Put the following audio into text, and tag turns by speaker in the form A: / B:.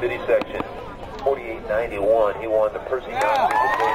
A: City section 4891. He won the Percy yeah. Invitational.